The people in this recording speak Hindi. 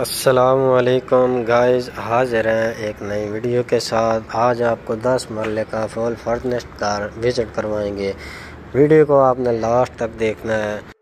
असलकम गाइस हाजिर हैं एक नई वीडियो के साथ। आज आपको 10 मरले का फुल फर्नेस्ट कार विज़िट करवाएँगे। वीडियो को आपने लास्ट तक देखना है।